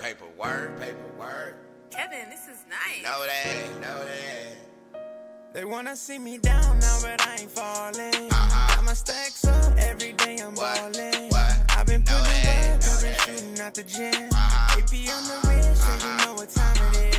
paperwork, paperwork, paperwork. Kevin, this is nice. Know that, know that. They wanna see me down now, but I ain't falling. Uh-huh. Got my stacks up every day, I'm What? ballin'. What? I've been Know putting that, work, I've been that. shooting out the gym. Uh-huh. AP on the wrist, so you know what time it is.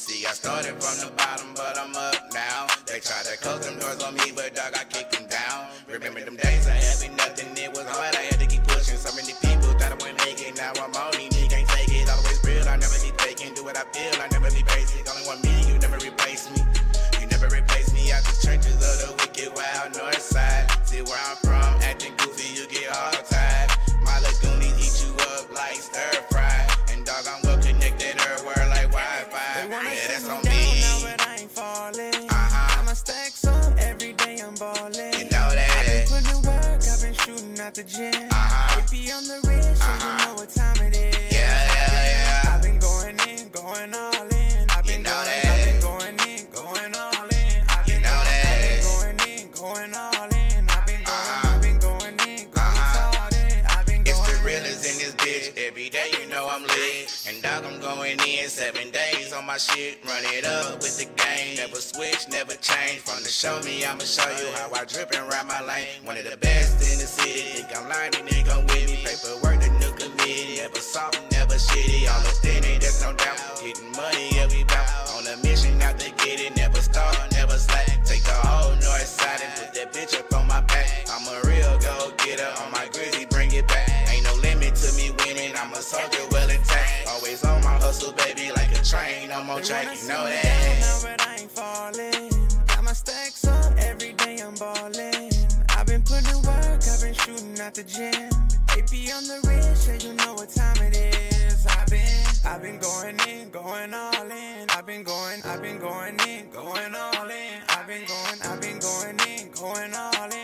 See, I started from the bottom, but I'm up now. They try to close them doors on me, but dog, I kicked them down. Remember them days I had me nothing, it was hard, out the gym. Uh-huh. AP on the wrist, so you know what time it is. Going in seven days on my shit. Run it up with the game. Never switch, never change. From the show me, I'ma show you how I drip and ride my lane. One of the best in the city. Think I'm lying, nigga, come with me. Paperwork, the new committee. Never soft, never shitty. All the thinny, there's no doubt. Getting money, yeah, we bout. On a baby, like a train. They track, wanna you know that. down but I ain't falling. Got my stacks up every day, I'm ballin'. I've been putting work, I've been shooting out the gym. AP on the wrist, yeah, you know what time it is. I've been, I've been going in, going all in. I've been going, I've been going in, going all in. I've been going, I've been going in, going all